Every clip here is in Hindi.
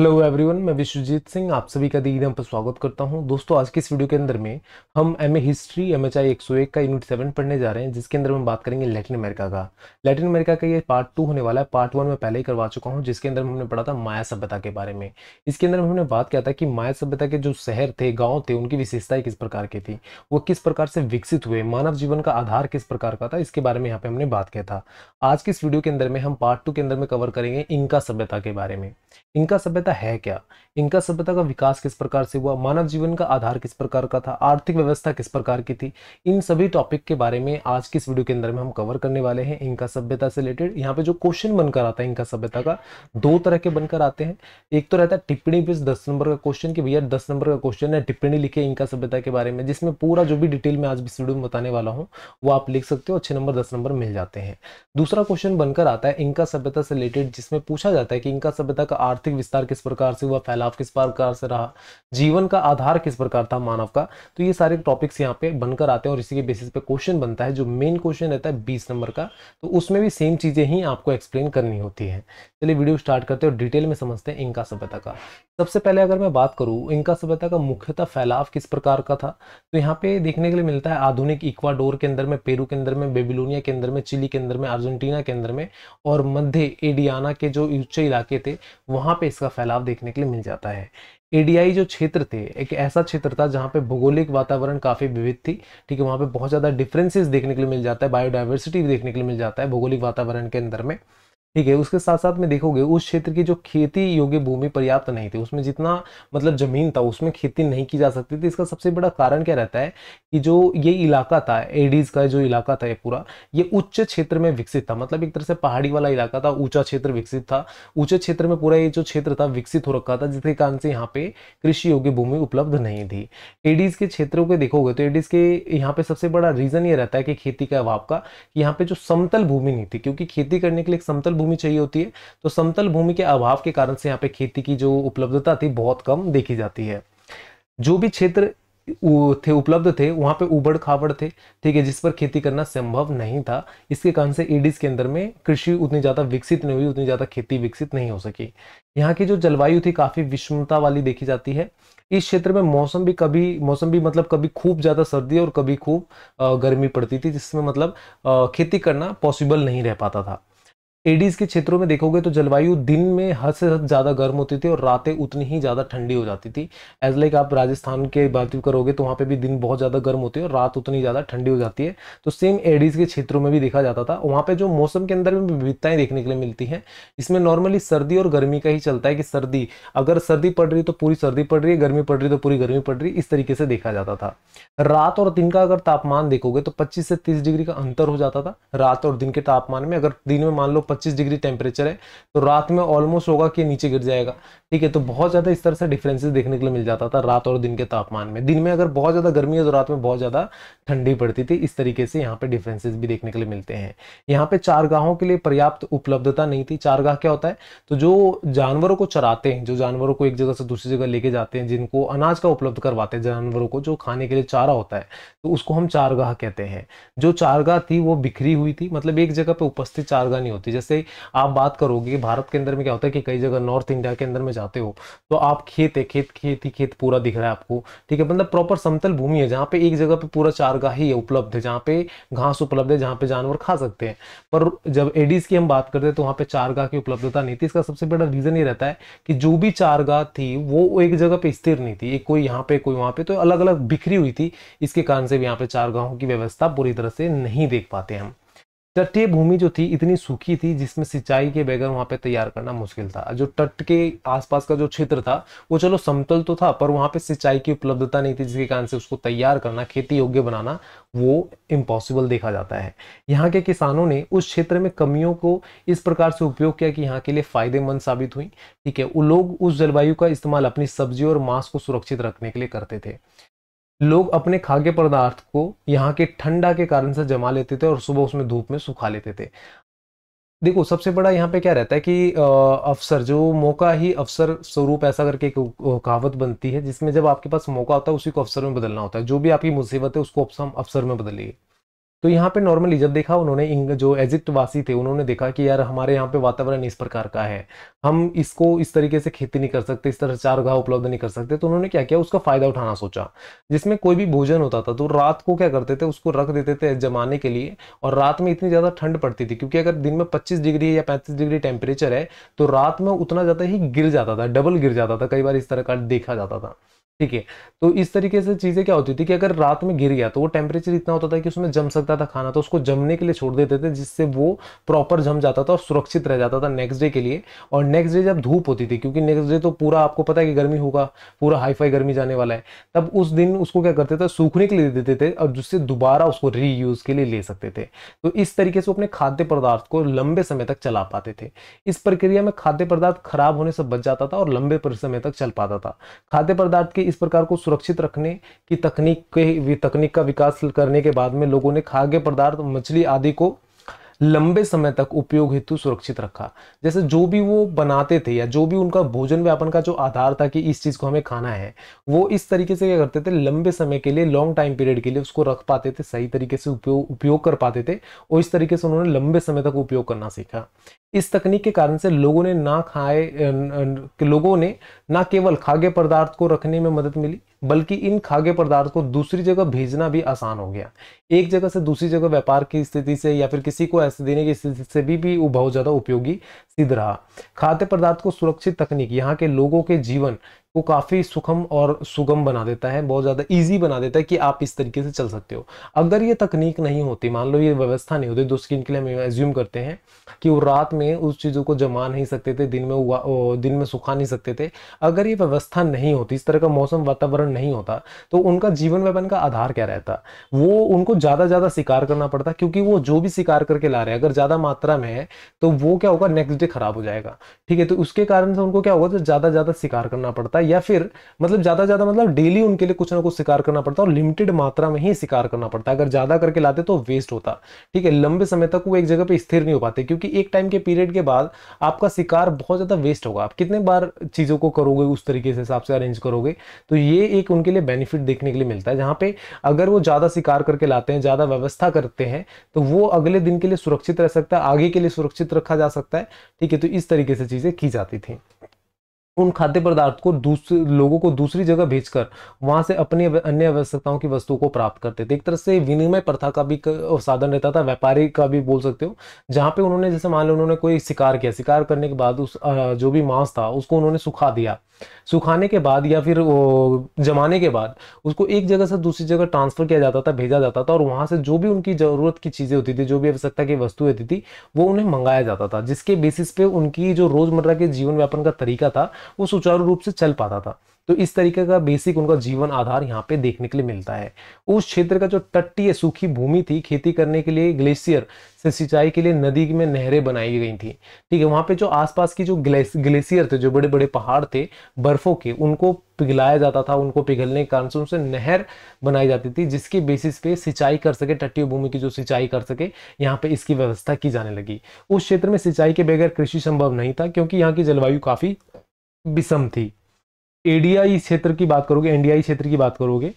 हेलो एवरीवन मैं विश्वजीत सिंह, आप सभी का दीदी पर स्वागत करता हूँ। दोस्तों, आज के इस वीडियो के अंदर में हम M A history M H I एक सौ एक का यूनिट सेवन पढ़ने जा रहे हैं, जिसके अंदर हम बात करेंगे लैटिन अमेरिका का। लैटिन अमेरिका का ये पार्ट टू होने वाला है। पार्ट वन में पहले ही करवा चुका हूँ, जिसके अंदर हमने पढ़ा था माया सभ्यता के बारे में। इसके अंदर हमने बात किया था कि माया सभ्यता के जो शहर थे, गाँव थे, उनकी विशेषताएँ किस प्रकार की थी, वो किस प्रकार से विकसित हुए, मानव जीवन का आधार किस प्रकार का था, इसके बारे में यहाँ पे हमने बात किया था। आज की इस वीडियो के अंदर में हम पार्ट टू के अंदर में कवर करेंगे इनका सभ्यता के बारे में। इनका सभ्यता है क्या? इनका सभ्यता का विकास किस प्रकार से हुआ, मानव जीवन का आधार किस प्रकार का था, आर्थिक व्यवस्था किस प्रकार की थी, इन सभी टॉपिक के बारे में आज की इस वीडियो के अंदर में हम कवर करने वाले हैं इनका सभ्यता से रिलेटेड यहाँ पे जो क्वेश्चन बनकर आता है इनका सभ्यता का, दो तरह के बनकर आते हैं। एक तो रहता है टिप्पणी बेस दस नंबर का क्वेश्चन की भैया दस नंबर का क्वेश्चन है, टिप्पणी लिखे इनका सभ्यता के बारे में, जिसमें पूरा जो भी डिटेल में आज इस वीडियो में बताने वाला हूँ, वो आप लिख सकते हो, अच्छे नंबर, दस नंबर मिल जाते हैं। दूसरा क्वेश्चन बनकर आता है इनका सभ्यता से रिलेटेड जिसमें पूछा जाता है कि इनका सभ्यता का आर्थिक विस्तार किस प्रकार से हुआ फैलाव किस प्रकार से रहा, जीवन का आधार किस प्रकार था मानव का तो ये सारे टॉपिक्स यहाँ पे बनकर आते हैं और इसी के बेसिस पे क्वेश्चन बनता है, जो मेन क्वेश्चन रहता है बीस नंबर का तो उसमें भी सेम चीज़ें ही आपको एक्सप्लेन करनी होती है। चलिए वीडियो स्टार्ट करते हैं और डिटेल में समझते हैं इनका सभ्यता का। सबसे पहले अगर मैं बात करूँ, इनका सभ्यता का मुख्यतः फैलाव किस प्रकार का था तो यहाँ पे देखने के लिए मिलता है आधुनिक इक्वाडोर के अंदर में, पेरू के अंदर में, बेबीलोनिया के अंदर में, चिली के अंदर में, अर्जेंटीना के अंदर में और मध्य एडियाना के जो उच्च इलाके थे, वहाँ पे इसका फैलाव देखने के लिए मिल जाता है। एडीआई जो क्षेत्र थे, एक ऐसा क्षेत्र था जहाँ पे भौगोलिक वातावरण काफ़ी विविध थी, ठीक है, वहाँ पे बहुत ज़्यादा डिफरेंसेस देखने के लिए मिल जाता है बायोडाइवर्सिटी देखने के लिए मिल जाता है भौगोलिक वातावरण के अंदर में। ठीक है, उसके साथ साथ में देखोगे, उस क्षेत्र की जो खेती योग्य भूमि पर्याप्त नहीं थी, उसमें जितना मतलब ज़मीन था, उसमें खेती नहीं की जा सकती थी। इसका सबसे बड़ा कारण क्या रहता है कि जो ये इलाका था एडीज का जो इलाका था ये पूरा, ये उच्च क्षेत्र में विकसित था। मतलब एक तरह से पहाड़ी वाला इलाका था, ऊँचा क्षेत्र विकसित था। ऊँचे क्षेत्र में पूरा ये जो क्षेत्र था, विकसित हो रखा था, जिसके कारण से यहाँ पे कृषि योग्य भूमि उपलब्ध नहीं थी। एडीज के क्षेत्रों को देखोगे तो एडीज के यहाँ पे सबसे बड़ा रीजन ये रहता है कि खेती के अभाव का यहाँ पे जो समतल भूमि नहीं थी, क्योंकि खेती करने के लिए समतल भूमि चाहिए होती है तो समतल भूमि के अभाव के कारण से यहाँ पे खेती की जो उपलब्धता थी बहुत कम देखी जाती है। जो भी क्षेत्र थे, उपलब्ध थे, वहाँ पे उबड़ खाबड़ थे, ठीक है, जिस पर खेती करना संभव नहीं था, इसके कारण से एडिस के अंदर में कृषि उतनी ज़्यादा विकसित नहीं हुई, उतनी ज़्यादा खेती विकसित नहीं हो सकी। यहाँ की जो जलवायु थी काफ़ी विषमता वाली देखी जाती है। इस क्षेत्र में मौसम भी कभी, मौसम भी मतलब कभी खूब ज़्यादा सर्दी और कभी खूब गर्मी पड़ती थी, जिसमें मतलब खेती करना पॉसिबल नहीं रह पाता था। एडीज के क्षेत्रों में देखोगे तो जलवायु दिन में हद से हद ज़्यादा गर्म होती थी और रातें उतनी ही ज़्यादा ठंडी हो जाती थी। एज लाइक आप राजस्थान के बात करोगे तो वहाँ पे भी दिन बहुत ज़्यादा गर्म होती है और रात उतनी ज़्यादा ठंडी हो जाती है। तो सेम एडीज के क्षेत्रों में भी देखा जाता था। वहाँ पे जो मौसम के अंदर में विविधताएँ देखने के लिए मिलती है, इसमें नॉर्मली सर्दी और गर्मी का ही चलता है कि सर्दी, अगर सर्दी पड़ रही तो पूरी सर्दी पड़ रही है, गर्मी पड़ रही तो पूरी गर्मी पड़ रही इस तरीके से देखा जाता था। रात और दिन का अगर तापमान देखोगे तो पच्चीस से तीस डिग्री का अंतर हो जाता था। रात और दिन के तापमान में अगर दिन में मान लो 25 डिग्री टेम्परेचर है तो रात में ऑलमोस्ट होगा कि नीचे गिर जाएगा। ठीक है तो बहुत ज़्यादा इस तरह से डिफरेंसेस देखने के लिए मिल जाता था रात और दिन के तापमान में। दिन में अगर बहुत ज़्यादा गर्मी है तो रात में बहुत ज़्यादा ठंडी पड़ती थी। इस तरीके से यहाँ पे डिफरेंसेस भी देखने के लिए मिलते हैं। यहाँ पे चारगाहों के लिए पर्याप्त उपलब्धता नहीं थी। चारगाह क्या होता है तो जो जानवरों को चराते हैं, जो जानवरों को एक जगह से दूसरी जगह लेके जाते हैं, जिनको अनाज का उपलब्ध करवाते हैं, जानवरों को, जो खाने के लिए चारा होता है तो उसको हम चारगाह कहते हैं। जो चारगाह थी, वो बिखरी हुई थी मतलब एक जगह पे उपस्थित चारगाह नहीं होती। जैसे आप बात करोगे, भारत के अंदर में क्या होता है कि कई जगह नॉर्थ इंडिया के अंदर में जाते हो तो आप खेत है, खेत खेत ही खेत पूरा दिख रहा है आपको, ठीक है? मतलब प्रॉपर समतल भूमि है, जहाँ पे एक जगह पे पूरा चारगाह ही उपलब्ध है, जहाँ पे घास उपलब्ध है, जहाँ पे जानवर खा सकते हैं। पर जब एडीज की हम बात करते हैं तो वहाँ पे चारगाह की उपलब्धता नहीं थी। इसका सबसे बड़ा रीजन ये रहता है कि जो भी चारगाह थी, वो एक जगह पे स्थिर नहीं थी। एक कोई यहाँ पे, कोई वहाँ पे तो अलग अलग बिखरी हुई थी। इसके कारण से भी यहाँ पे चारगाहों की व्यवस्था पूरी तरह से नहीं देख पाते हम। तटीय भूमि जो थी, इतनी सूखी थी, जिसमें सिंचाई के बगैर वहाँ पे तैयार करना मुश्किल था। जो तट के आसपास का जो क्षेत्र था, वो चलो समतल तो था, पर वहाँ पे सिंचाई की उपलब्धता नहीं थी, जिसके कारण से उसको तैयार करना, खेती योग्य बनाना, वो इम्पॉसिबल देखा जाता है। यहाँ के किसानों ने उस क्षेत्र में कमियों को इस प्रकार से उपयोग किया कि यहाँ के लिए फ़ायदेमंद साबित हुई। ठीक है, वो लोग उस जलवायु का इस्तेमाल अपनी सब्ज़ी और मांस को सुरक्षित रखने के लिए करते थे। लोग अपने खाद्य पदार्थ को यहाँ के ठंडा के कारण से जमा लेते थे और सुबह उसमें धूप में सुखा लेते थे। देखो, सबसे बड़ा यहाँ पे क्या रहता है कि अफसर जो मौका ही अफसर स्वरूप ऐसा करके एक कहावत बनती है, जिसमें जब आपके पास मौका होता है, उसी को अफसर में बदलना होता है। जो भी आपकी मुसीबत है, उसको अफसर में बदलिए। तो यहाँ पे नॉर्मली जब देखा उन्होंने जो एजिप्ट वासी थे, उन्होंने देखा कि यार हमारे यहाँ पे वातावरण इस प्रकार का है। हम इसको इस तरीके से खेती नहीं कर सकते, इस तरह चार घाव उपलब्ध नहीं कर सकते। तो उन्होंने क्या किया, उसका फ़ायदा उठाना सोचा, जिसमें कोई भी भोजन होता था तो रात को क्या करते थे, उसको रख देते थे जमाने के लिए, और रात में इतनी ज़्यादा ठंड पड़ती थी, क्योंकि अगर दिन में पच्चीस डिग्री या पैंतीस डिग्री टेम्परेचर है तो रात में उतना ज़्यादा ही गिर जाता था डबल गिर जाता था, कई बार इस तरह का देखा जाता था। ठीक है? तो इस तरीके से चीज़ें क्या होती थी कि अगर रात में गिर गया तो वो टेम्परेचर इतना होता था कि उसमें जम सकता था खाना तो उसको जमने के लिए छोड़ देते थे, जिससे वो प्रॉपर जम जाता था और सुरक्षित रह जाता था नेक्स्ट डे के लिए। और नेक्स्ट डे जब धूप होती थी, क्योंकि नेक्स्ट डे तो पूरा आपको पता है कि गर्मी होगा, पूरा हाई गर्मी जाने वाला है, तब उस दिन उसको क्या करते थे, सूखने के लिए दे देते थे और जिससे दोबारा उसको रीयूज के लिए ले सकते थे। तो इस तरीके से अपने खाद्य पदार्थ को लंबे समय तक चला पाते थे। इस प्रक्रिया में खाद्य पदार्थ खराब होने से बच जाता था और लंबे समय तक चल पाता था। खाद्य पदार्थ के इस प्रकार को सुरक्षित रखने की तकनीक के, तकनीक का विकास करने के बाद में लोगों ने खाद्य पदार्थ, मछली आदि को लंबे समय तक उपयोग हेतु सुरक्षित रखा। जैसे जो भी वो बनाते थे या जो भी उनका भोजन व्यापन का जो आधार था कि इस चीज़ को हमें खाना है, वो इस तरीके से क्या करते थे? लंबे समय के लिए लॉन्ग टाइम पीरियड के लिए उसको रख पाते थे, सही तरीके से उपयोग उपयोग कर पाते थे और इस तरीके से उन्होंने लंबे समय तक उपयोग करना सीखा। इस तकनीक के कारण से लोगों ने ना खाए लोगों ने ना केवल खाद्य पदार्थ को रखने में मदद मिली, बल्कि इन खाद्य पदार्थ को दूसरी जगह भेजना भी आसान हो गया। एक जगह से दूसरी जगह व्यापार की स्थिति से या फिर किसी को ऐसे देने की से भी, भी बहुत ज़्यादा उपयोगी सिद्ध रहा। खाद्य पदार्थ को सुरक्षित तकनीक यहाँ के लोगों के जीवन वो काफ़ी सुखम और सुगम बना देता है, बहुत ज़्यादा इजी बना देता है कि आप इस तरीके से चल सकते हो। अगर ये तकनीक नहीं होती, मान लो ये व्यवस्था नहीं होती दोस्त के लिए हम एज्यूम करते हैं कि वो रात में उस चीज़ों को जमा नहीं सकते थे, दिन में दिन में सुखा नहीं सकते थे। अगर ये व्यवस्था नहीं होती, इस तरह का मौसम वातावरण नहीं होता तो उनका जीवन व्यापन का आधार क्या रहता? वो उनको ज़्यादा ज़्यादा शिकार करना पड़ता, क्योंकि वो जो भी शिकार करके ला रहे हैं, अगर ज़्यादा मात्रा में है तो वो क्या होगा नेक्स्ट डे खराब हो जाएगा। ठीक है तो उसके कारण से उनको क्या होगा तो ज़्यादा ज़्यादा शिकार करना पड़ता है या फिर मतलब ज़्यादा ज़्यादा मतलब डेली उनके लिए कुछ ना कुछ शिकार करना पड़ता है और लिमिटेड मात्रा में ही शिकार करना पड़ता है। अगर ज़्यादा करके लाते तो वेस्ट होता। ठीक है, लंबे समय तक वो एक जगह पे स्थिर नहीं हो पाते क्योंकि एक टाइम के पीरियड के बाद आपका शिकार बहुत ज़्यादा वेस्ट होगा। आप कितने बार चीज़ों को करोगे, उस तरीके से हिसाब से अरेंज करोगे तो ये एक उनके लिए बेनिफिट देखने के लिए मिलता है। जहाँ पे अगर वो ज़्यादा शिकार करके लाते हैं, ज़्यादा व्यवस्था करते हैं तो वो अगले दिन के लिए सुरक्षित रह सकता है, आगे के लिए सुरक्षित रखा जा सकता है। ठीक है तो इस तरीके से चीज़ें की जाती थी। उन खाद्य पदार्थ को दूसरे लोगों को दूसरी जगह भेजकर वहाँ से अपनी अन्य आवश्यकताओं की वस्तुओं को प्राप्त करते थे। एक तरह से विनिमय प्रथा का भी साधन रहता था, व्यापारी का भी बोल सकते हो, जहाँ पे उन्होंने, जैसे मान लो उन्होंने कोई शिकार किया, शिकार करने के बाद उस जो भी मांस था, उसको उन्होंने सुखा दिया। सुखाने के बाद या फिर जमाने के बाद उसको एक जगह से दूसरी जगह ट्रांसफ़र किया जाता था, भेजा जाता था और वहाँ से जो भी उनकी ज़रूरत की चीज़ें होती थी, जो भी आवश्यकता की वस्तु होती थी, वो उन्हें मंगाया जाता था, जिसके बेसिस पे उनकी जो रोज़मर्रा के जीवन व्यापन का तरीका था, वो सुचारू रूप से चल पाता था। तो इस तरीके का बेसिक उनका जीवन आधार यहाँ पे देखने के लिए मिलता है। उस क्षेत्र का जो तटीय सूखी भूमि थी, खेती करने के लिए ग्लेशियर से सिंचाई के लिए नदी में नहरें बनाई गई थी। ठीक है, वहाँ पे जो आसपास की जो ग्लेशियर थे, जो बड़े बड़े पहाड़ थे, बर्फों के, उनको पिघलाया जाता था, उनको पिघलने के कारण से उनसे नहर बनाई जाती थी, जिसके बेसिस पे सिंचाई कर सके, तटीय भूमि की जो सिंचाई कर सके, यहाँ पे इसकी व्यवस्था की जाने लगी। उस क्षेत्र में सिंचाई के बगैर कृषि संभव नहीं था, क्योंकि यहाँ की जलवायु काफ़ी विषम थी। एडीआई क्षेत्र की बात करोगे एनडीआई क्षेत्र की बात करोगे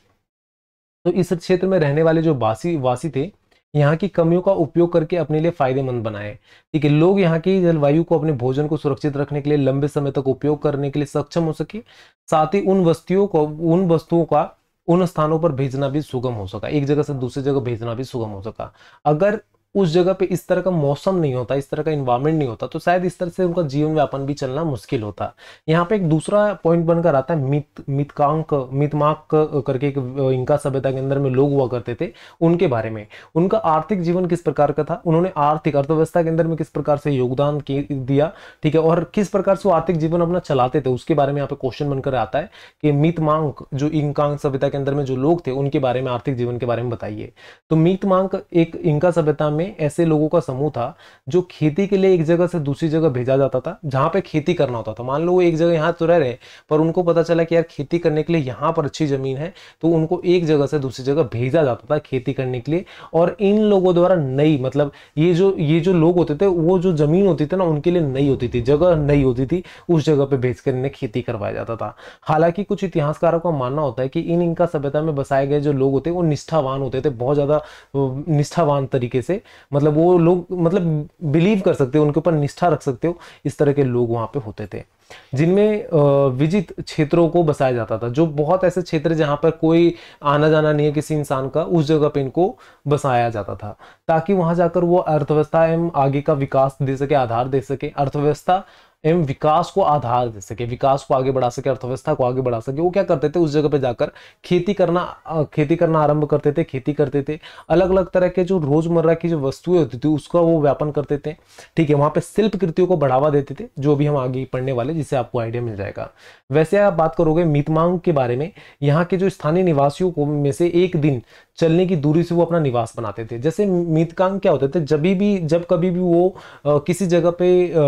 तो इस क्षेत्र में रहने वाले जो वासी वासी थे, यहाँ की कमियों का उपयोग करके अपने लिए फ़ायदेमंद बनाए। ठीक है, लोग यहाँ की जलवायु को अपने भोजन को सुरक्षित रखने के लिए, लंबे समय तक उपयोग करने के लिए सक्षम हो सके, साथ ही उन वस्तुओं को, उन वस्तुओं का उन स्थानों पर भेजना भी सुगम हो सका, एक जगह से दूसरी जगह भेजना भी सुगम हो सका। अगर उस जगह पे इस तरह का मौसम नहीं होता, इस तरह का इन्वायरमेंट नहीं होता तो शायद इस तरह से उनका जीवन व्यापन भी चलना मुश्किल होता। यहाँ पे एक दूसरा पॉइंट बनकर आता है, मित, मितकांक, मितमाक करके एक इनका सभ्यता के अंदर में लोग हुआ करते थे, उनके बारे में। उनका आर्थिक जीवन किस प्रकार का था? उन्होंने आर्थिक अर्थव्यवस्था के अंदर में किस प्रकार से योगदान दिया, ठीक है? और किस प्रकार से वो आर्थिक जीवन अपना चलाते थे? उसके बारे में यहाँ पे क्वेश्चन बनकर आता है कि मितमांक, जो इंकांक सभ्यता के अंदर में जो लोग थे, उनके बारे में, आर्थिक जीवन के बारे में बताइए। तो मितमांक एक, इनका सभ्यता में में ऐसे लोगों का समूह था, जो खेती के लिए एक जगह से दूसरी जगह भेजा जाता था, जहाँ पे खेती करना होता था। मान लो वो एक जगह यहाँ तो रह रहे, पर उनको पता चला कि यार खेती करने के लिए यहाँ पर अच्छी ज़मीन है तो उनको एक जगह से दूसरी जगह भेजा जाता था खेती करने के लिए। और इन लोगों द्वारा नई मतलब ये जो ये जो लोग होते थे, वो जो ज़मीन होती थी ना, उनके लिए नई होती थी, जगह नई होती थी, उस जगह पर भेज कर इन्हें खेती करवाया जाता था। हालाँकि कुछ इतिहासकारों का मानना होता है कि इन इनका सभ्यता में बसाए गए जो लोग होते, वो निष्ठावान होते थे, बहुत ज़्यादा, निष्ठावान तरीके से। मतलब वो लोग मतलब बिलीव कर सकते हो, उनके ऊपर निष्ठा रख सकते हो, इस तरह के लोग वहाँ पे होते थे। जिनमें विजित क्षेत्रों को बसाया जाता था, जो बहुत ऐसे क्षेत्र जहाँ पर कोई आना जाना नहीं है किसी इंसान का, उस जगह पे इनको बसाया जाता था, ताकि वहाँ जाकर वो अर्थव्यवस्था एवं आगे का विकास दे सके, आधार दे सके, अर्थव्यवस्था एवं विकास को आधार दे सके। विकास को आगे बढ़ा सके, अर्थव्यवस्था को आगे बढ़ा सके। वो क्या करते थे? उस जगह पे जाकर खेती करना खेती करना आरंभ करते थे, खेती करते थे। अलग अलग तरह के जो रोज़मर्रा की जो वस्तुएँ होती थी, उसका वो व्यापन करते थे। ठीक है, वहाँ पे शिल्प कृतियों को बढ़ावा देते थे, जो भी हम आगे पढ़ने वाले जिससे आपको आइडिया मिल जाएगा। वैसे आप बात करोगे मीतमांग के बारे में, यहाँ के जो स्थानीय निवासियों को में से एक दिन चलने की दूरी से वो अपना निवास बनाते थे। जैसे मीतकांग क्या होते थे जब भी जब कभी भी वो आ, किसी जगह पे आ,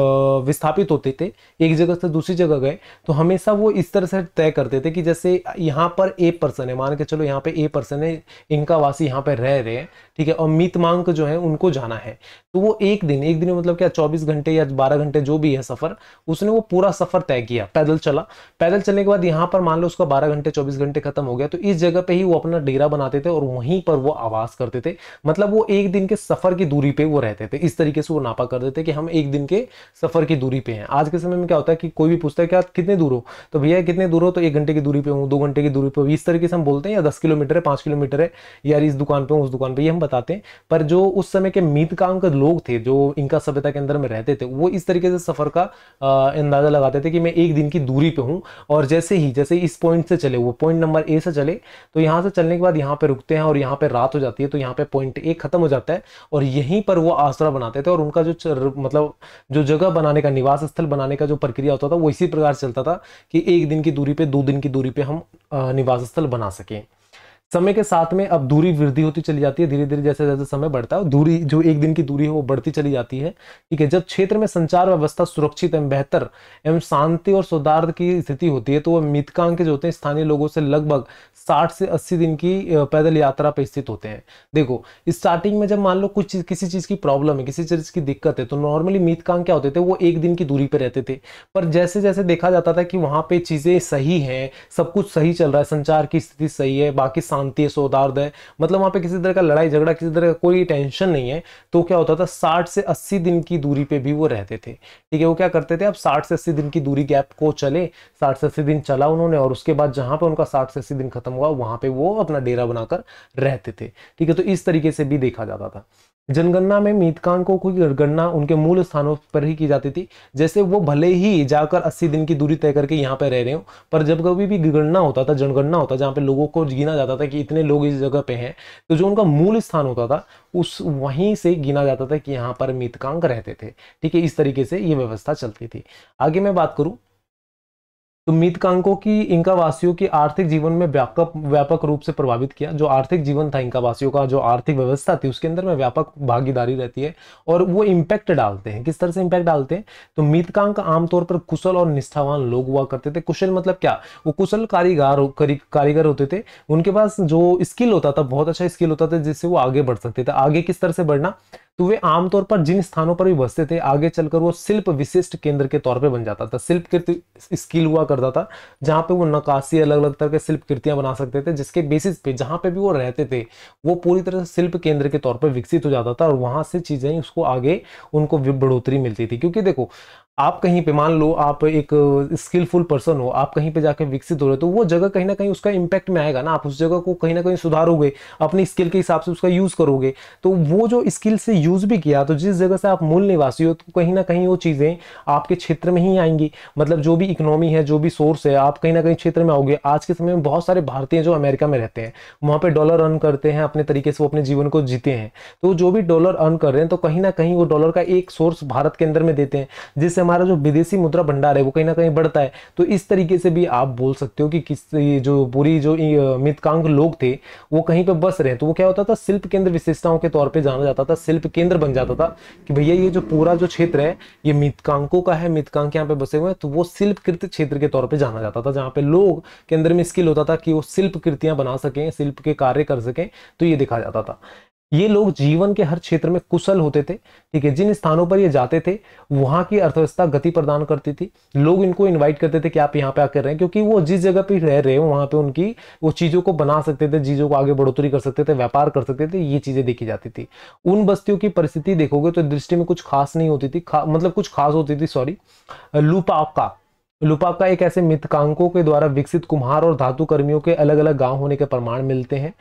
विस्थापित होते थे एक जगह से दूसरी जगह गए तो हमेशा वो इस तरह से तय करते थे कि जैसे यहाँ पर ए पर्सन है मान के चलो यहाँ पे ए पर्सन है इनका वासी यहाँ पे रह रहे हैं ठीक है और मीतमांक जो है उनको जाना है। तो वो एक दिन एक दिन मतलब क्या 24 घंटे या 12 घंटे जो भी है सफ़र उसने वो पूरा सफ़र तय किया पैदल चला। पैदल चलने के बाद यहाँ पर मान लो उसका 12 घंटे 24 घंटे खत्म हो गया तो इस जगह पे ही वो अपना डेरा बनाते थे और वहीं पर वो आवास करते थे। मतलब वो एक दिन के सफ़र की दूरी पे वो रहते थे। इस तरीके से वो नापा कर देते कि हम एक दिन के सफ़र की दूरी पे हैं। आज के समय में क्या होता है कि कोई भी पूछता है क्या कितने दूर हो? तो भैया कितने दूर हो? तो एक घंटे की दूरी पे हूँ, दो घंटे की दूरी पे इस तरीके से हम बोलते हैं, या दस किलोमीटर है, पाँच किलोमीटर है, यार इस दुकान पे उस दुकान पे ये हम बताते हैं। पर जो उस समय के मीत काम के लोग थे, जो इनका सभ्यता के अंदर में रहते थे, वो इस तरीके से सफ़र का अंदाज़ा लगाते थे कि मैं एक दिन की दूरी पे हूँ। और जैसे ही, जैसे इस पॉइंट से चले, वो पॉइंट नंबर ए से चले तो यहाँ से चलने के बाद यहाँ पे रुकते हैं और यहाँ पे रात हो जाती है तो यहाँ पे पॉइंट ए खत्म हो जाता है और यहीं पर वो आसरा बनाते थे और उनका जो चर, मतलब जो जगह बनाने का निवास स्थल बनाने का जो प्रक्रिया होता था वो इसी प्रकार चलता था कि एक दिन की दूरी पे दो दिन की दूरी पे हम निवास स्थल बना सकें। समय के साथ में अब दूरी वृद्धि होती चली जाती है धीरे धीरे जैसे जैसे समय बढ़ता है दूरी, जो एक दिन की दूरी है, वो बढ़ती चली जाती है। ठीक है, जब क्षेत्र में संचार व्यवस्था सुरक्षित एवं बेहतर एवं शांति और सौदार्द की स्थिति होती है तो वह मितकांक जो होते हैं, स्थानीय लोगों से लगभग साठ से अस्सी दिन की पैदल यात्रा पर स्थित होते हैं। देखो, स्टार्टिंग में जब मान लो कुछ किसी चीज़ की प्रॉब्लम है, किसी चीज़ की दिक्कत है तो नॉर्मली मीतकांक क्या होते थे, वो एक दिन की दूरी पर रहते थे। पर जैसे जैसे देखा जाता था कि वहाँ पे चीज़ें सही हैं, सब कुछ सही चल रहा है, संचार की स्थिति सही है, बाकी शांति है सौदार्द है। मतलब वहाँ पे किसी तरह का लड़ाई झगड़ा, किसी तरह का कोई टेंशन नहीं है। तो क्या होता था, साठ से अस्सी दिन की दूरी पर भी वो रहते थे। ठीक है, वो क्या करते थे अब साठ से अस्सी दिन की दूरी गैप को चले, साठ से अस्सी दिन चला उन्होंने और उसके बाद जहाँ पे उनका साठ से अस्सी दिन खत्म हुआ, वहाँ पर वो अपना डेरा बनाकर रहते थे। ठीक है तो इस तरीके से भी देखा जाता था। जनगणना में मीतकांकों की गणना उनके मूल स्थानों पर ही की जाती थी। जैसे वो भले ही जाकर 80 दिन की दूरी तय करके यहाँ पे रह रहे हो, पर जब कभी भी गणना होता था, जनगणना होता जहाँ पे लोगों को गिना जाता था कि इतने लोग इस जगह पे हैं तो जो उनका मूल स्थान होता था, उस वहीं से गिना जाता था कि यहाँ पर मीतकांक रहते थे। ठीक है, इस तरीके से ये व्यवस्था चलती थी। आगे मैं बात करूँ तो मीतकांकों की इनका वासियों की आर्थिक जीवन में व्यापक व्यापक रूप से प्रभावित किया। जो आर्थिक जीवन था इनका वासियों का, जो आर्थिक व्यवस्था थी, उसके अंदर में व्यापक भागीदारी रहती है और वो इम्पैक्ट डालते हैं। किस तरह से इम्पैक्ट डालते हैं? तो मीतकांक आमतौर पर कुशल और निष्ठावान लोग हुआ करते थे। कुशल मतलब क्या? वो कुशल कारीगर कारीगर होते थे। उनके पास जो स्किल होता था, बहुत अच्छा स्किल होता था, जिससे वो आगे बढ़ सकते थे। आगे किस तरह से बढ़ना? तो वे आमतौर पर जिन स्थानों पर भी बसते थे, आगे चलकर वो शिल्प विशिष्ट केंद्र के तौर पे बन जाता था। शिल्प कृति स्किल हुआ करता था, जहाँ पे वो नकाशी अलग अलग तरह के शिल्प कृतियाँ बना सकते थे, जिसके बेसिस पे जहाँ पे भी वो रहते थे, वो पूरी तरह से शिल्प केंद्र के तौर पर विकसित हो जाता था और वहाँ से चीज़ें उसको आगे उनको बढ़ोतरी मिलती थी। क्योंकि देखो आप कहीं पे मान लो आप एक स्किलफुल पर्सन हो, आप कहीं पे जाके विकसित हो रहे हो तो वो जगह कहीं ना कहीं उसका इम्पैक्ट में आएगा ना। आप उस जगह को कहीं ना कहीं सुधारोगे, अपनी स्किल के हिसाब से उसका यूज़ करोगे। तो वो जो स्किल से यूज़ भी किया तो जिस जगह से आप मूल निवासी हो तो कहीं ना कहीं वो चीज़ें आपके क्षेत्र में ही आएँगी। मतलब जो भी इकोनॉमी है, जो भी सोर्स है, आप कहीं ना कहीं क्षेत्र में आओगे। आज के समय में बहुत सारे भारतीय जो अमेरिका में रहते हैं। वहाँ पर डॉलर अर्न करते हैं, अपने तरीके से वो अपने जीवन को जीते हैं। तो जो भी डॉलर अर्न कर रहे हैं तो कहीं ना कहीं वो डॉलर का एक सोर्स भारत के अंदर में देते हैं, जिससे हमारा जो विदेशी मुद्रा भंडार है, वो कहीं ना कहीं बढ़ता है। तो इस तरीके से भी आप बोल सकते हो कि किस जो पूरी जो मितकांग लोग थे, वो कहीं पर बस रहे तो वो क्या होता था, शिल्प केंद्र विशेषताओं के तौर पर जाना जाता था, शिल्प केंद्र बन जाता था कि भैया ये जो पूरा जो क्षेत्र है, ये मितकांकों का है, मितकांक यहाँ पे बसे हुए हैं तो वो शिल्प कृत क्षेत्र के तौर पर जाना जाता था, जहाँ पे लोग के अंदर में स्किल होता था कि वो शिल्प कृतियाँ बना सकें, शिल्प के कार्य कर सकें तो ये दिखा जाता था। ये लोग जीवन के हर क्षेत्र में कुशल होते थे, ठीक है, जिन स्थानों पर ये जाते थे, वहाँ की अर्थव्यवस्था गति प्रदान करती थी। लोग इनको इनवाइट करते थे कि आप यहाँ पे आकर रहे, क्योंकि वो जिस जगह पे रह रहे हो, वहाँ पे उनकी, वो चीज़ों को बना सकते थे, चीज़ों को आगे बढ़ोतरी कर सकते थे, व्यापार कर सकते थे, ये चीज़ें देखी जाती थी। उन बस्तियों की परिस्थिति देखोगे तो दृष्टि में कुछ खास नहीं होती थी मतलब कुछ खास होती थी सॉरी लूपाका। लुपाका एक ऐसे मितकांकों के द्वारा विकसित कुम्हार और धातु कर्मियों के अलग अलग गाँव होने के प्रमाण मिलते हैं।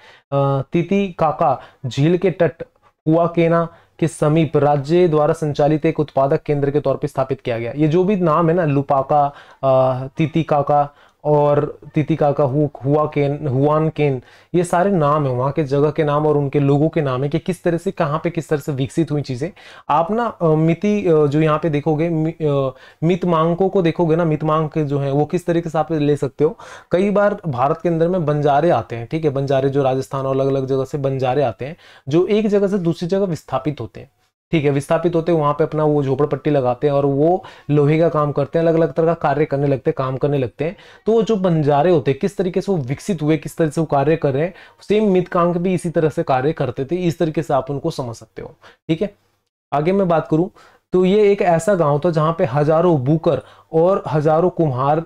तिति काका, झील के तट कुआकेना के समीप राज्य द्वारा संचालित एक उत्पादक केंद्र के तौर पर स्थापित किया गया। ये जो भी नाम है ना लुपाका तिति काका और तितिका का हु, हुआ केन हुआन केन ये सारे नाम है वहाँ के जगह के नाम और उनके लोगों के नाम है कि किस तरह से कहाँ पे किस तरह से विकसित हुई चीज़ें। आप ना मिति जो यहाँ पे देखोगे मित मितमांकों को देखोगे ना मितमांक जो है वो किस तरीके से आप ले सकते हो। कई बार भारत के अंदर में बंजारे आते हैं ठीक है बंजारे जो राजस्थान और अलग अलग जगह से बंजारे आते हैं जो एक जगह से दूसरी जगह विस्थापित होते हैं। ठीक है, विस्थापित होते हैं, वहाँ पे अपना वो झोपड़पट्टी लगाते हैं और वो लोहे का काम करते हैं अलग अलग तरह का कार्य करने लगते हैं, काम करने लगते हैं। तो वो जो बंजारे होते हैं, किस तरीके से वो विकसित हुए, किस तरह से वो कार्य कर रहे हैं, सेम मितकांक भी इसी तरह से कार्य करते थे, इस तरीके से आप उनको समझ सकते हो। ठीक है? आगे मैं बात करूँ तो ये एक ऐसा गाँव था जहाँ पे हज़ारों बुकर और हज़ारों कुम्हार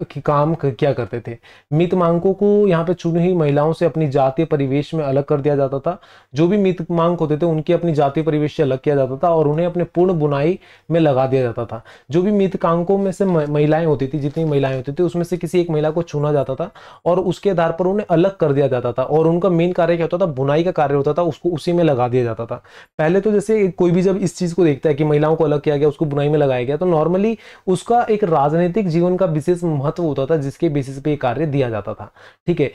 की काम क्या करते थे। मित मांगों को यहाँ पे चुनी हुई महिलाओं से अपनी जातीय परिवेश में अलग कर दिया जाता था। जो भी मित मांग होते थे, उनकी अपनी जातीय परिवेश से अलग किया जाता था और उन्हें अपने पूर्ण बुनाई में लगा दिया जाता था। जो भी मितकांकों में से महिलाएँ होती थी, जितनी महिलाएँ होती थी, उसमें से किसी एक महिला को चुना जाता था और उसके आधार पर उन्हें अलग कर दिया जाता था और उनका मेन कार्य क्या होता था, बुनाई का कार्य होता था, उसको उसी में लगा दिया जाता था। पहले तो जैसे कोई भी जब इस चीज़ को देखता है कि महिलाओं को अलग किया गया, उसको बुनाई में लगाया गया तो नॉर्मली उसका एक राजनीतिक जीवन का विशेष महत्व होता था, जिसके बेसिस पे कार्य दिया जाता था। ठीक है?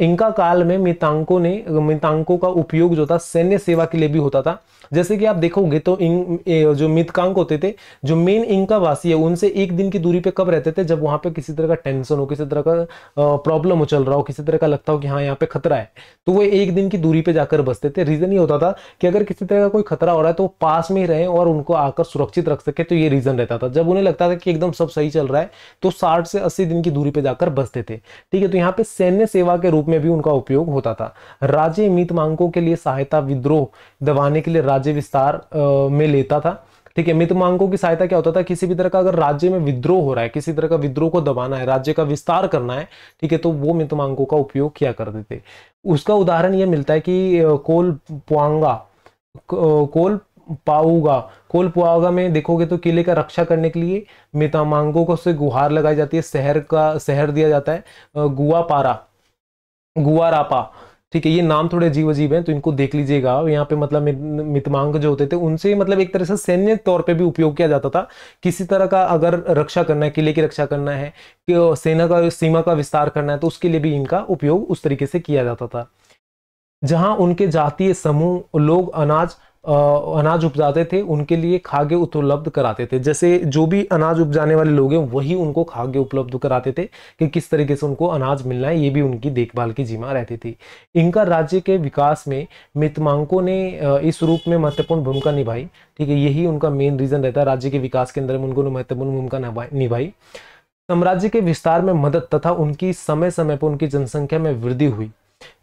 इनका काल में मितांकों ने, मितांकों का उपयोग जो था, सैन्य सेवा के लिए भी होता था। जैसे कि आप देखोगे तो इन जो मितकांक होते थे, जो मेन इनका वासी है, उनसे एक दिन की दूरी पे कब रहते थे? जब वहाँ पे किसी तरह का टेंशन हो, किसी तरह का प्रॉब्लम हो, चल रहा हो, किसी तरह का लगता हो कि हाँ यहाँ पे खतरा है तो वो एक दिन की दूरी पे जाकर बसते थे। रीजन ये होता था कि अगर किसी तरह का कोई खतरा हो रहा है तो वो पास में ही रहे और उनको आकर सुरक्षित रख सके तो ये रीजन रहता था। जब उन्हें लगता था कि एकदम सब सही चल रहा है तो साठ से अस्सी दिन की दूरी पे जाकर बसते थे। ठीक है तो यहाँ पे सैन्य सेवा के रूप में भी उनका उपयोग होता था। राज्य मित मांगों के लिए सहायता विद्रोह दबाने के लिए राज्य विस्तार में लेता था। ठीक है मितमांकों की सहायता क्या होता था? किसी भी तरह का अगर राज्य में विद्रोह हो रहा है, किसी तरह का विद्रोह को दबाना है, राज्य का विस्तार करना है, ठीक है तो वो मितमांकों का उपयोग किया करते थे। उसका उदाहरण यह मिलता है कि कोल पुआंगा कोल पाऊगा, कोल पुआगा में देखोगे तो किले का रक्षा करने के लिए मितामांगों को से गुहार लगाई जाती है, शहर का, शहर दिया जाता है गुआ पारा गुआरापा। ठीक है, ये नाम थोड़े अजीब अजीब हैं तो इनको देख लीजिएगा। यहाँ पे मतलब मितमांग जो होते थे, उनसे मतलब एक तरह से सैन्य तौर पे भी उपयोग किया जाता था। किसी तरह का अगर रक्षा करना है, किले की रक्षा करना है, कि सेना का, सीमा का विस्तार करना है तो उसके लिए भी इनका उपयोग उस तरीके से किया जाता था। जहाँ उनके जातीय समूह, लोग, अनाज अनाज उपजाते थे, उनके लिए खाद्य उपलब्ध कराते थे। जैसे जो भी अनाज उपजाने वाले लोग हैं, वही उनको खाद्य उपलब्ध कराते थे कि किस तरीके से उनको अनाज मिलना है, ये भी उनकी देखभाल की जिम्मा रहती थी। इनका राज्य के विकास में मितमांकों ने इस रूप में महत्वपूर्ण भूमिका निभाई। ठीक है, यही उनका मेन रीजन रहता है, राज्य के विकास के अंदर उनको महत्वपूर्ण भूमिका निभाई साम्राज्य के विस्तार में मदद तथा उनकी समय समय पर उनकी जनसंख्या में वृद्धि हुई।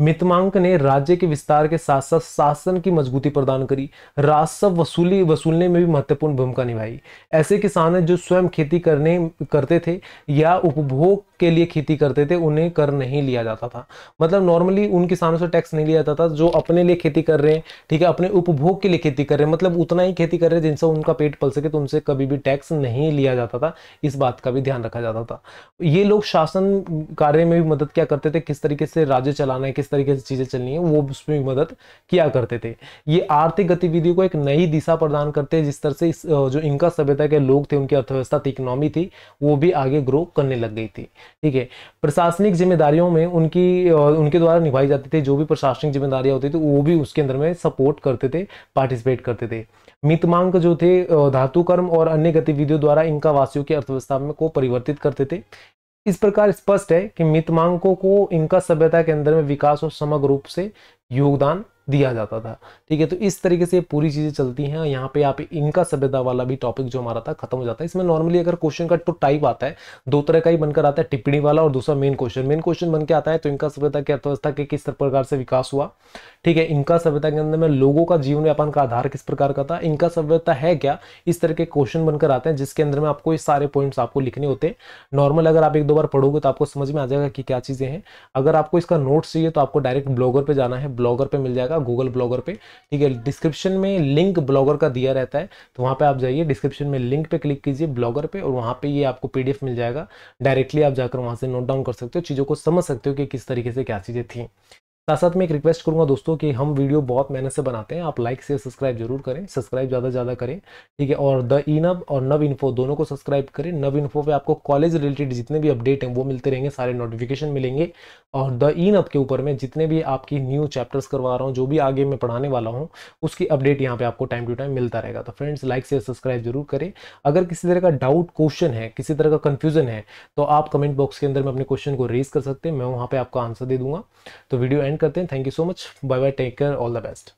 मितमांक ने राज्य के विस्तार के साथ साथ शासन की मजबूती प्रदान करी। राजस्व वसूली, वसूलने में भी महत्वपूर्ण भूमिका निभाई। ऐसे किसान जो स्वयं खेती करने, करते थे या उपभोग के लिए खेती करते थे, उन्हें कर नहीं लिया जाता था। मतलब नॉर्मली उन किसानों से टैक्स नहीं लिया जाता था, जो अपने लिए खेती कर रहे हैं, ठीक है, अपने उपभोग के लिए खेती कर रहे हैं। मतलब उतना ही खेती कर रहे हैं जिनसे उनका पेट पल सके तो उनसे कभी भी टैक्स नहीं लिया जाता था। इस बात का भी ध्यान रखा जाता था। ये लोग शासन कार्य में भी मदद क्या करते थे? किस तरीके से राज्य चलाना है, किस तरीके से चीज़ें चलनी है, वो उसमें भी मदद किया करते थे। ये आर्थिक गतिविधियों को एक नई दिशा प्रदान करते हैं, जिस तरह से जो इनका सभ्यता के लोग थे, उनकी अर्थव्यवस्था थी इकोनॉमी थी, वो भी आगे ग्रो करने लग गई थी। ठीक है, प्रशासनिक जिम्मेदारियों में उनकी उनके द्वारा निभाई जाती थी, जो भी प्रशासनिक जिम्मेदारियाँ होती थी, वो भी उसके अंदर में सपोर्ट करते थे, पार्टिसिपेट करते थे। मितमांक जो थे धातु कर्म और अन्य गतिविधियों द्वारा इनका वासियों की अर्थव्यवस्था में को परिवर्तित करते थे। इस प्रकार स्पष्ट है कि मितमांकों को इनका सभ्यता के अंदर में विकास और समग्र रूप से योगदान दिया जाता था। ठीक है तो इस तरीके से पूरी चीज़ें चलती हैं यहाँ पे आप इनका सभ्यता वाला भी टॉपिक जो हमारा था, खत्म हो जाता है। इसमें नॉर्मली अगर क्वेश्चन का तो टाइप आता है, दो तरह का ही बनकर आता है, टिप्पणी वाला और दूसरा मेन क्वेश्चन मेन क्वेश्चन बन के आता है तो इनका सभ्यता की अर्थव्यवस्था के किस प्रकार से विकास हुआ? ठीक है, इनका सभ्यता के अंदर में लोगों का जीवन व्यापन का आधार किस प्रकार का था? इनका सभ्यता है क्या? इस तरह के क्वेश्चन बनकर आते हैं, जिसके अंदर में आपको ये सारे पॉइंट्स आपको लिखने होते हैं। नॉर्मल अगर आप एक दो बार पढ़ोगे तो आपको समझ में आ जाएगा कि क्या चीज़ें हैं। अगर आपको इसका नोट्स चाहिए तो आपको डायरेक्ट ब्लॉगर पर जाना है। ब्लॉगर पर मिल जाएगा। गूगल ब्लॉगर पे, ठीक है, डिस्क्रिप्शन में लिंक ब्लॉगर का दिया रहता है तो वहाँ पे आप जाइए, डिस्क्रिप्शन में लिंक पे क्लिक कीजिए ब्लॉगर पे और वहाँ पे ये आपको पीडीएफ मिल जाएगा। डायरेक्टली आप जाकर वहाँ से नोट डाउन कर सकते हो, चीज़ों को समझ सकते हो कि किस तरीके से क्या चीज़ें थी। साथ साथ मैं एक रिक्वेस्ट करूँगा दोस्तों कि हम वीडियो बहुत मेहनत से बनाते हैं। आप लाइक से सब्सक्राइब ज़रूर करें। सब्सक्राइब ज़्यादा ज़्यादा करें, ठीक है? और द इनब और नव इन्फो दोनों को सब्सक्राइब करें। नव इन्फो पे आपको कॉलेज रिलेटेड जितने भी अपडेट हैं, वो मिलते रहेंगे, सारे नोटिफिकेशन मिलेंगे। और द इन के ऊपर में जितने भी आपकी न्यू चैप्टर्स करवा रहा हूँ, जो भी आगे मैं पढ़ाने वाला हूँ, उसकी अपडेट यहाँ पे आपको टाइम टू टाइम मिलता रहेगा। तो फ्रेंड्स लाइक से सब्सक्राइब ज़रूर करें। अगर किसी तरह का डाउट क्वेश्चन है, किसी तरह का कन्फ्यूज़न है तो आप कमेंट बॉक्स के अंदर में अपने क्वेश्चन को रेज कर सकते हैं। मैं वहाँ पर आपका आंसर दे दूँगा। तो वीडियो एंड करते हैं thank you so much bye bye take care all the best